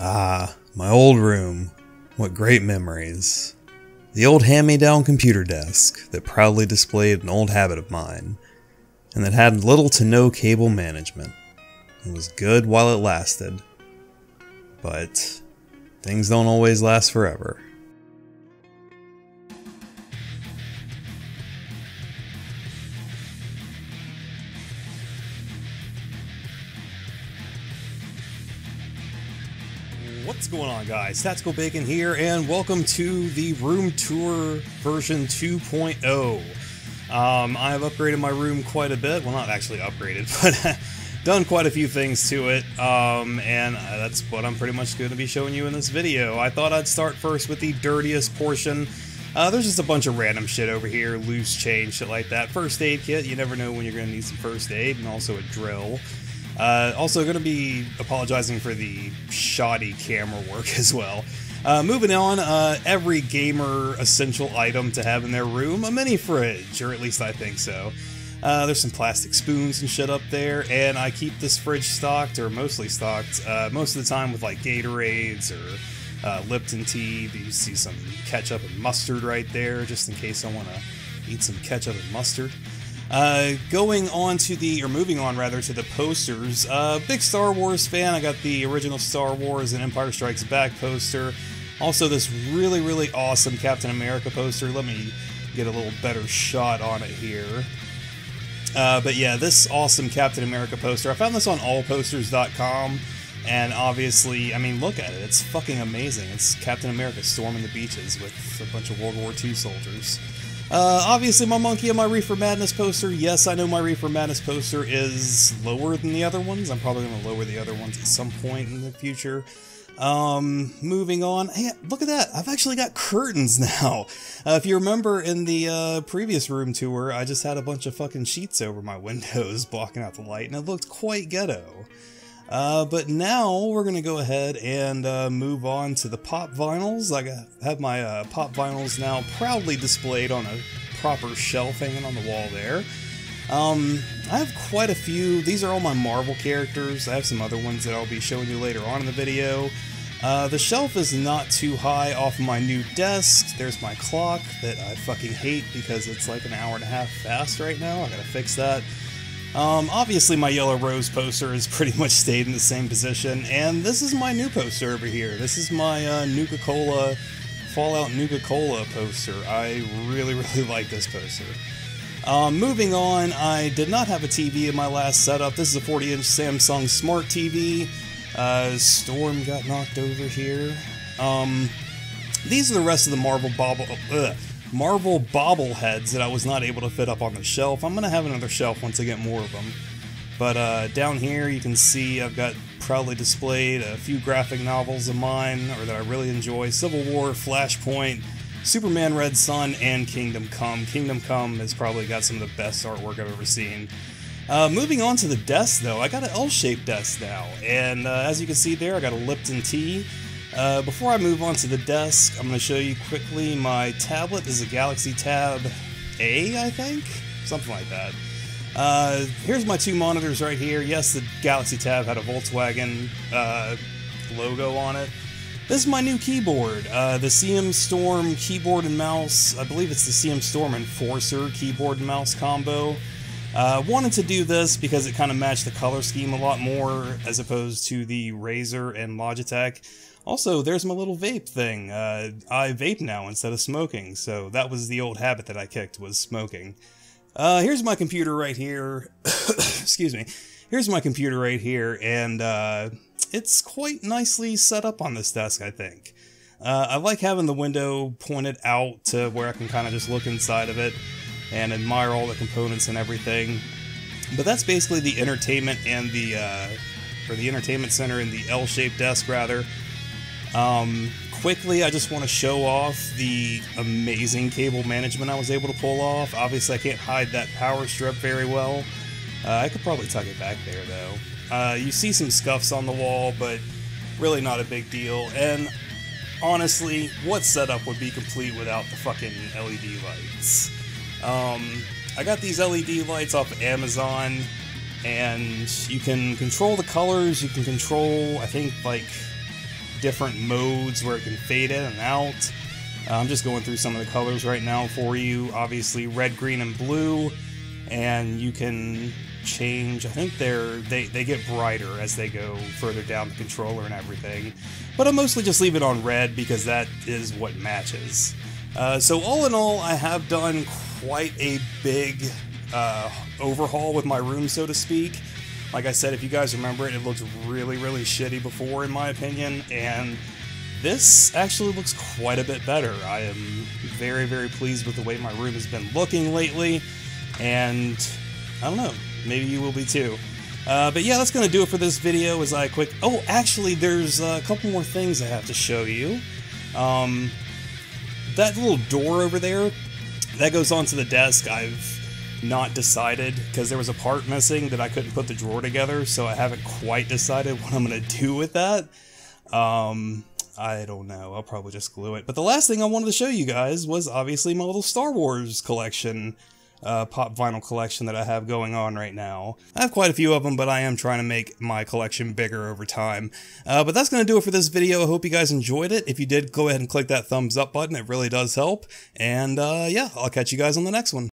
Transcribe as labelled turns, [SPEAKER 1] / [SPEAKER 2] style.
[SPEAKER 1] Ah, my old room. What great memories. The old hand me down computer desk that proudly displayed an old habit of mine, and that had little to no cable management. It was good while it lasted. But things don't always last forever. What's going on, guys? Tactical Bacon here, and welcome to the room tour version 2.0. Um, I have upgraded my room quite a bit. Well, not actually upgraded, but done quite a few things to it, um, and that's what I'm pretty much going to be showing you in this video. I thought I'd start first with the dirtiest portion. Uh, there's just a bunch of random shit over here, loose change, shit like that. First aid kit, you never know when you're going to need some first aid, and also a drill. Uh, also, going to be apologizing for the shoddy camera work as well. Uh, moving on, uh, every gamer essential item to have in their room, a mini fridge, or at least I think so. Uh, there's some plastic spoons and shit up there, and I keep this fridge stocked, or mostly stocked, uh, most of the time with like Gatorades or uh, Lipton tea. You see some ketchup and mustard right there, just in case I want to eat some ketchup and mustard. Uh, going on to the, or moving on rather, to the posters. Uh, big Star Wars fan. I got the original Star Wars and Empire Strikes Back poster. Also, this really, really awesome Captain America poster. Let me get a little better shot on it here. Uh, but yeah, this awesome Captain America poster. I found this on allposters.com. And obviously, I mean, look at it. It's fucking amazing. It's Captain America storming the beaches with a bunch of World War II soldiers. Uh, obviously, my Monkey and my Reefer Madness poster. Yes, I know my Reefer Madness poster is lower than the other ones. I'm probably going to lower the other ones at some point in the future. Um, moving on. Hey, look at that. I've actually got curtains now. Uh, if you remember in the uh, previous room tour, I just had a bunch of fucking sheets over my windows blocking out the light, and it looked quite ghetto. Uh, but now we're going to go ahead and uh, move on to the pop vinyls. I have my uh, pop vinyls now proudly displayed on a proper shelf hanging on the wall there. Um, I have quite a few. These are all my Marvel characters. I have some other ones that I'll be showing you later on in the video. Uh, the shelf is not too high off my new desk. There's my clock that I fucking hate because it's like an hour and a half fast right now. I gotta fix that. Um, obviously, my Yellow Rose poster has pretty much stayed in the same position, and this is my new poster over here. This is my uh, Nuka Cola, Fallout Nuka Cola poster. I really, really like this poster. Um, moving on, I did not have a TV in my last setup. This is a 40 inch Samsung Smart TV. Uh, Storm got knocked over here. Um, these are the rest of the Marvel Bobble. Ugh. Marvel bobbleheads that I was not able to fit up on the shelf. I'm going to have another shelf once I get more of them. But uh, down here you can see I've got proudly displayed a few graphic novels of mine or that I really enjoy. Civil War, Flashpoint, Superman Red Sun, and Kingdom Come. Kingdom Come has probably got some of the best artwork I've ever seen. Uh, moving on to the desk though, I got an L-shaped desk now. And uh, as you can see there, I got a Lipton tea. Uh, before I move on to the desk, I'm going to show you quickly my tablet. This is a Galaxy Tab A, I think? Something like that. Uh, here's my two monitors right here. Yes, the Galaxy Tab had a Volkswagen uh, logo on it. This is my new keyboard, uh, the CM Storm keyboard and mouse. I believe it's the CM Storm Enforcer keyboard and mouse combo. Uh, wanted to do this because it kind of matched the color scheme a lot more as opposed to the Razer and Logitech. Also, there's my little vape thing. Uh, I vape now instead of smoking, so that was the old habit that I kicked, was smoking. Uh, here's my computer right here. Excuse me. Here's my computer right here, and uh, it's quite nicely set up on this desk, I think. Uh, I like having the window pointed out to where I can kind of just look inside of it and admire all the components and everything. But that's basically the entertainment and the, uh, or the entertainment center and the L-shaped desk, rather. Um, quickly, I just want to show off the amazing cable management I was able to pull off. Obviously, I can't hide that power strip very well. Uh, I could probably tuck it back there, though. Uh, you see some scuffs on the wall, but really not a big deal. And honestly, what setup would be complete without the fucking LED lights? Um, I got these LED lights off of Amazon, and you can control the colors. You can control, I think, like different modes where it can fade in and out. Uh, I'm just going through some of the colors right now for you. Obviously, red, green, and blue, and you can change. I think they're they they get brighter as they go further down the controller and everything. But I mostly just leave it on red because that is what matches. Uh, so all in all, I have done quite a big uh, overhaul with my room, so to speak. Like I said, if you guys remember it, it looked really, really shitty before, in my opinion, and this actually looks quite a bit better. I am very, very pleased with the way my room has been looking lately, and I don't know, maybe you will be too. Uh, but yeah, that's going to do it for this video as I quick... Oh, actually, there's a couple more things I have to show you. Um, that little door over there, that goes onto the desk. I've not decided because there was a part missing that I couldn't put the drawer together, so I haven't quite decided what I'm going to do with that. Um, I don't know. I'll probably just glue it. But the last thing I wanted to show you guys was obviously my little Star Wars collection. Uh, pop vinyl collection that I have going on right now. I have quite a few of them, but I am trying to make my collection bigger over time. Uh, but that's going to do it for this video. I hope you guys enjoyed it. If you did, go ahead and click that thumbs up button. It really does help. And uh, yeah, I'll catch you guys on the next one.